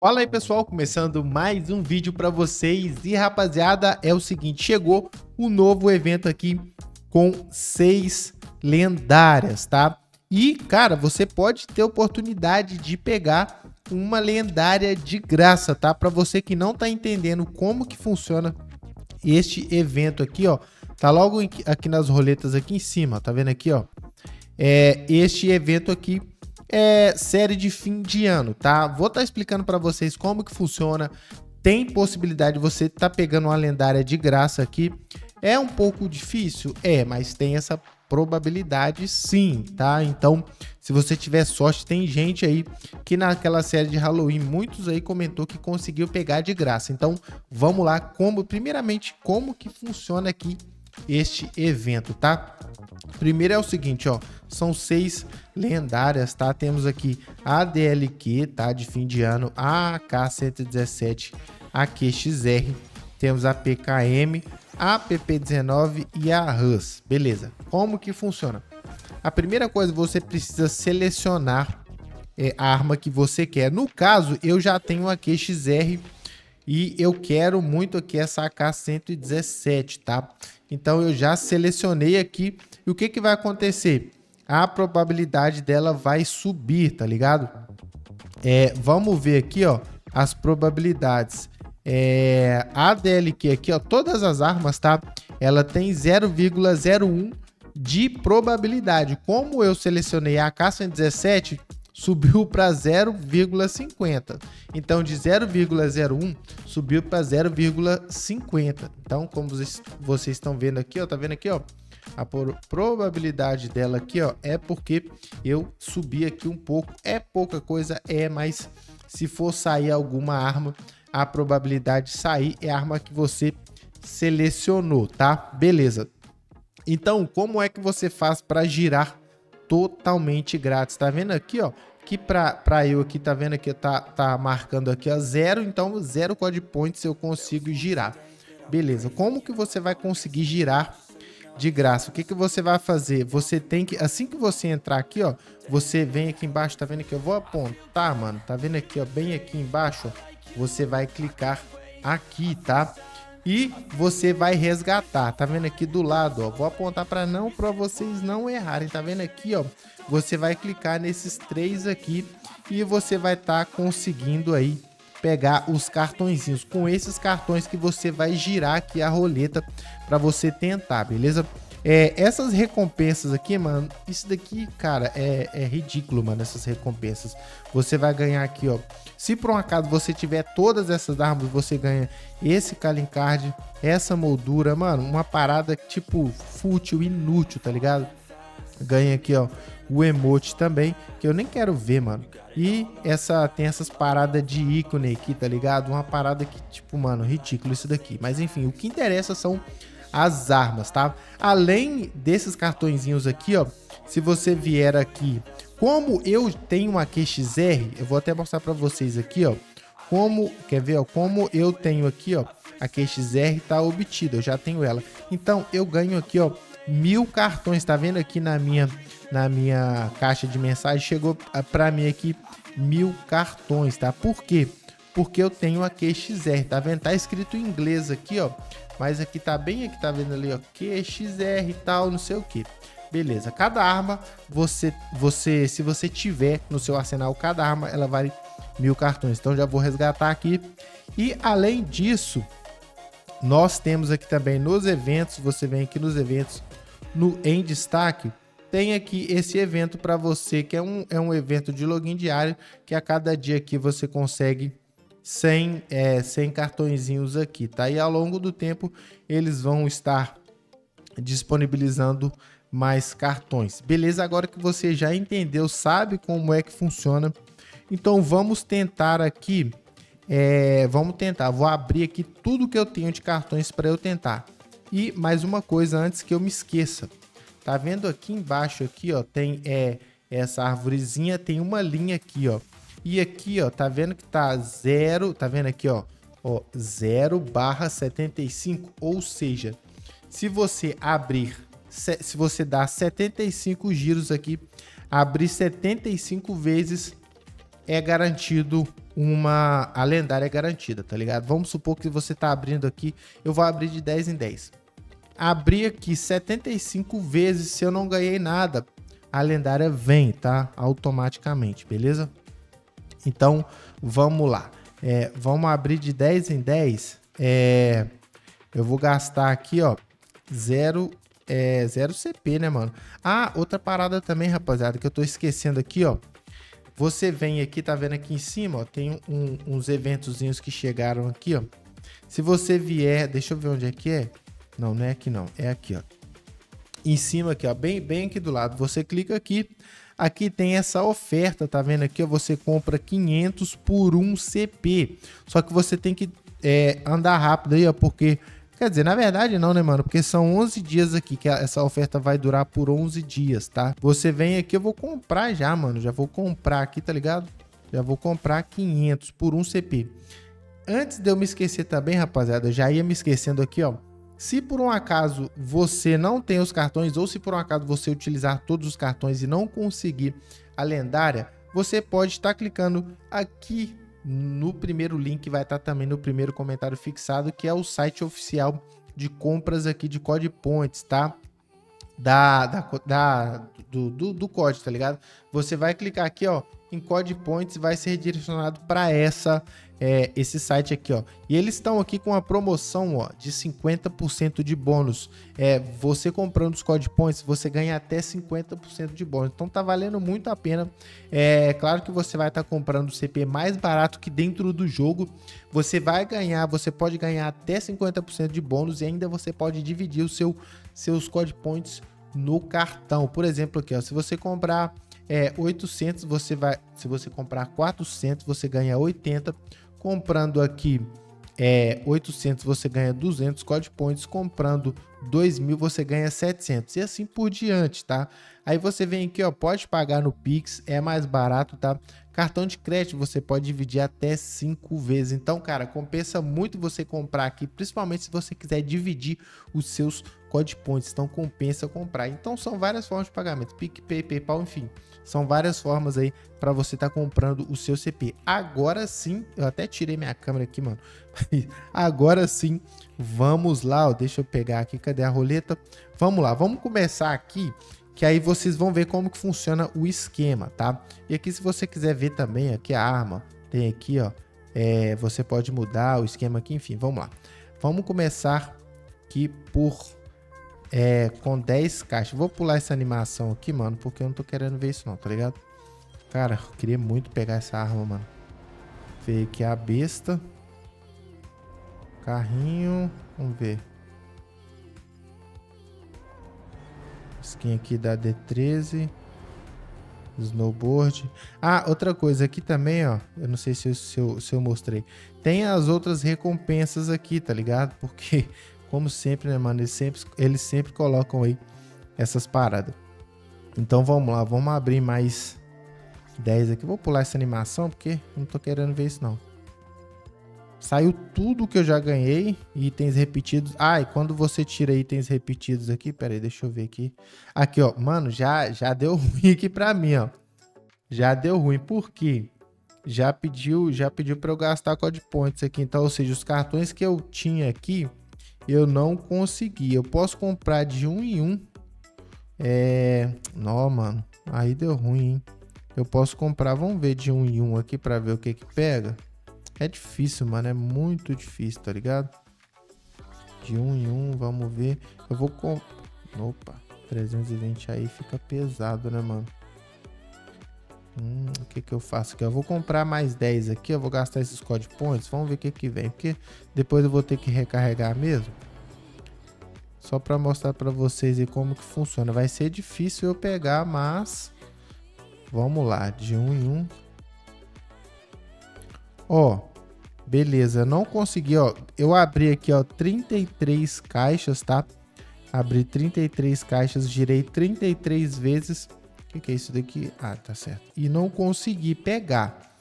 Fala aí pessoal, começando mais um vídeo para vocês e rapaziada, é o seguinte, chegou um novo evento aqui com seis lendárias, tá? E cara, você pode ter oportunidade de pegar uma lendária de graça, tá? Para você que não tá entendendo como que funciona este evento aqui, ó, tá logo aqui nas roletas aqui em cima, tá vendo aqui, ó? É este evento aqui é série de fim de ano, tá? Vou estar tá explicando para vocês como que funciona. Tem possibilidade de você estar tá pegando uma lendária de graça aqui. É um pouco difícil? É, mas tem essa probabilidade sim, tá? Então, se você tiver sorte, tem gente aí que naquela série de Halloween, muitos aí comentou que conseguiu pegar de graça. Então, vamos lá, como primeiramente como que funciona aqui este evento, tá? Primeiro é o seguinte, ó, são seis lendárias, tá? Temos aqui a DLQ, tá? De fim de ano, a AK-117, a QXR, temos a PKM, a PP19 e a RUS. Beleza, como que funciona? A primeira coisa, você precisa selecionar é, a arma que você quer. No caso, eu já tenho a QXR e eu quero muito aqui essa AK-117, tá? Então eu já selecionei aqui. E o que, que vai acontecer? A probabilidade dela vai subir, tá ligado? É, vamos ver aqui, ó, as probabilidades. É, a DLQ aqui, ó, todas as armas, tá? Ela tem 0,01 de probabilidade. Como eu selecionei a AK-117, subiu para 0,50. Então, de 0,01 subiu para 0,50. Então, como vocês, vocês estão vendo aqui, ó, tá vendo aqui, ó, a probabilidade dela aqui, ó, é porque eu subi aqui um pouco. É pouca coisa, é, mas se for sair alguma arma, a probabilidade de sair é a arma que você selecionou, tá? Beleza. Então, como é que você faz para girar totalmente grátis? Tá vendo aqui, ó? que para eu aqui, tá vendo aqui, tá, tá marcando aqui a zero, então zero code points eu consigo girar. Beleza, como que você vai conseguir girar de graça? O que que você vai fazer? Você tem que, assim que você entrar aqui, ó, você vem aqui embaixo, tá vendo que eu vou apontar, mano, tá vendo aqui, ó, bem aqui embaixo, ó, você vai clicar aqui, tá? E você vai resgatar, tá vendo aqui do lado, ó, vou apontar para não, para vocês não errarem, tá vendo aqui, ó, você vai clicar nesses três aqui e você vai estar tá conseguindo aí pegar os cartõezinhos. Com esses cartões que você vai girar aqui a roleta para você tentar, beleza? É, essas recompensas aqui, mano, isso daqui, cara, é, é ridículo, mano, essas recompensas. Você vai ganhar aqui, ó. Se por um acaso você tiver todas essas armas, você ganha esse Calling Card, essa moldura, mano, uma parada tipo fútil, inútil, tá ligado? Ganha aqui, ó, o emote também, que eu nem quero ver, mano. E essa tem essas paradas de ícone aqui, tá ligado? Uma parada que, tipo, mano, ridículo isso daqui. Mas enfim, o que interessa são as armas, tá? Além desses cartõezinhos aqui, ó, se você vier aqui, como eu tenho uma QXR, eu vou até mostrar para vocês aqui, ó, como, quer ver, ó, como eu tenho aqui, ó, a QXR tá obtida, eu já tenho ela. Então, eu ganho aqui, ó, mil cartões, tá vendo aqui na minha, na minha caixa de mensagem, chegou para mim aqui mil cartões, tá? Por quê? Porque eu tenho a QXR, tá vendo? Tá escrito em inglês aqui, ó, mas aqui tá bem aqui, tá vendo ali, ó, QXR e tal, não sei o que. Beleza, cada arma, você, você, se você tiver no seu arsenal, cada arma, ela vale mil cartões. Então já vou resgatar aqui. E além disso, nós temos aqui também nos eventos, você vem aqui nos eventos, no em destaque, tem aqui esse evento para você, que é um, é um evento de login diário, que a cada dia aqui você consegue 100, é, 100 cartõezinhos aqui, tá? E ao longo do tempo eles vão estar disponibilizando mais cartões. Beleza? Agora que você já entendeu, sabe como é que funciona, então vamos tentar aqui, é, vamos tentar, vou abrir aqui tudo que eu tenho de cartões para eu tentar. E mais uma coisa antes que eu me esqueça. Tá vendo aqui embaixo aqui, ó, tem é, essa árvorezinha, tem uma linha aqui, ó. E aqui, ó, tá vendo que tá 0, tá vendo aqui, ó, ó 0 barra 75, ou seja, se você abrir, se você dar 75 giros aqui, abrir 75 vezes é garantido uma a lendária garantida, tá ligado? Vamos supor que você tá abrindo aqui, eu vou abrir de 10 em 10. Abri aqui 75 vezes, se eu não ganhei nada, a lendária vem, tá? Automaticamente, beleza? Então, vamos lá. É, vamos abrir de 10 em 10. É, eu vou gastar aqui, ó, 0 é, zero CP, né, mano? Ah, outra parada também, rapaziada, que eu tô esquecendo aqui, ó. Você vem aqui, tá vendo aqui em cima, ó, tem um, uns eventozinhos que chegaram aqui, ó. Se você vier, deixa eu ver onde é que é. Não, não é aqui não, é aqui, ó. Em cima aqui, ó, bem, bem aqui do lado. Você clica aqui, aqui tem essa oferta, tá vendo aqui? Ó, você compra 500 por 1 CP. Só que você tem que é, andar rápido aí, ó, porque Quer dizer, na verdade não, né, mano? Porque são 11 dias aqui que essa oferta vai durar por 11 dias, tá? Você vem aqui, eu vou comprar já, mano. Já vou comprar aqui, tá ligado? Já vou comprar 500 por um CP. Antes de eu me esquecer também, rapaziada, já ia me esquecendo aqui, ó. Se por um acaso você não tem os cartões ou se por um acaso você utilizar todos os cartões e não conseguir a lendária, você pode estar clicando aqui no primeiro link vai estar também no primeiro comentário fixado, que é o site oficial de compras aqui de Code Points, tá? Da, da, da do, do, do código, tá ligado? Você vai clicar aqui, ó, em Code Points vai ser direcionado para essa é, esse site aqui, ó. E eles estão aqui com uma promoção, ó, de 50% de bônus. É, você comprando os Code Points, você ganha até 50% de bônus. Então tá valendo muito a pena. É claro que você vai estar tá comprando o CP mais barato que dentro do jogo. Você vai ganhar, você pode ganhar até 50% de bônus e ainda você pode dividir o seu seus Code Points no cartão. Por exemplo, aqui, ó, se você comprar é, 800, você vai, se você comprar 400, você ganha 80 Comprando aqui é, 800, você ganha 200 code points. Comprando 2.000, você ganha 700. E assim por diante, tá? Aí você vem aqui, ó, pode pagar no Pix, é mais barato, tá? Cartão de crédito você pode dividir até 5 vezes. Então, cara, compensa muito você comprar aqui, principalmente se você quiser dividir os seus code points. Então, compensa comprar. Então, são várias formas de pagamento, PicPay, PayPal, enfim. São várias formas aí para você estar tá comprando o seu CP. Agora sim, eu até tirei minha câmera aqui, mano. Agora sim, vamos lá, ó, deixa eu pegar aqui, cadê a roleta? Vamos lá, vamos começar aqui, que aí vocês vão ver como que funciona o esquema, tá? E aqui se você quiser ver também, aqui a arma, tem aqui, ó, é, você pode mudar o esquema aqui, enfim, vamos lá. Vamos começar aqui por é, com 10 caixas. Vou pular essa animação aqui, mano, porque eu não tô querendo ver isso não, tá ligado? Cara, eu queria muito pegar essa arma, mano. Ver aqui a besta. Carrinho. Vamos ver. Skin aqui da D13. Snowboard. Ah, outra coisa aqui também, ó. Eu não sei se eu, se eu, se eu mostrei. Tem as outras recompensas aqui, tá ligado? Porque como sempre, né, mano? Eles sempre, eles sempre colocam aí essas paradas. Então vamos lá, vamos abrir mais 10 aqui. Vou pular essa animação porque não tô querendo ver isso não. Saiu tudo que eu já ganhei, itens repetidos. Ah, e quando você tira itens repetidos aqui, pera aí, deixa eu ver aqui. Aqui, ó, mano, já já deu ruim aqui pra mim, ó. Já deu ruim, por quê? Já pediu, já pediu para eu gastar code points aqui, então, ou seja, os cartões que eu tinha aqui, eu não consegui. Eu posso comprar de um em um. É. Não, mano. Aí deu ruim, hein? Eu posso comprar, vamos ver de um em um aqui para ver o que que pega. É difícil, mano. É muito difícil, tá ligado? De um em um, vamos ver. Eu vou com. Opa, 320 aí fica pesado, né, mano? Hum, o que que eu faço aqui? Eu vou comprar mais 10 aqui, eu vou gastar esses code points, vamos ver o que que vem, porque depois eu vou ter que recarregar mesmo. Só para mostrar para vocês aí como que funciona. Vai ser difícil eu pegar, mas vamos lá, de um em um. Ó, beleza, não consegui, ó. Eu abri aqui, ó, 33 caixas, tá? Abri 33 caixas, girei 33 vezes o que, que, é isso daqui? Ah, tá certo. E não consegui pegar.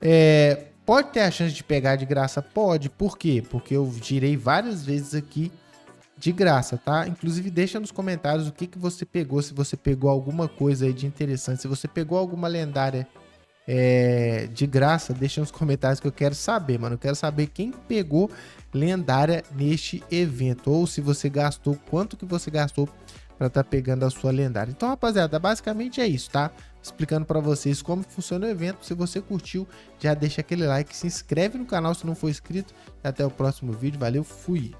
É, pode ter a chance de pegar de graça? Pode. Por quê? Porque eu girei várias vezes aqui de graça, tá? Inclusive, deixa nos comentários o que, que você pegou, se você pegou alguma coisa aí de interessante, se você pegou alguma lendária é, de graça, deixa nos comentários que eu quero saber, mano. Eu quero saber quem pegou lendária neste evento. Ou se você gastou, quanto que você gastou para estar tá pegando a sua lendária. Então, rapaziada, basicamente é isso, tá? Explicando para vocês como funciona o evento. Se você curtiu, já deixa aquele like, se inscreve no canal se não for inscrito. Até o próximo vídeo. Valeu, fui!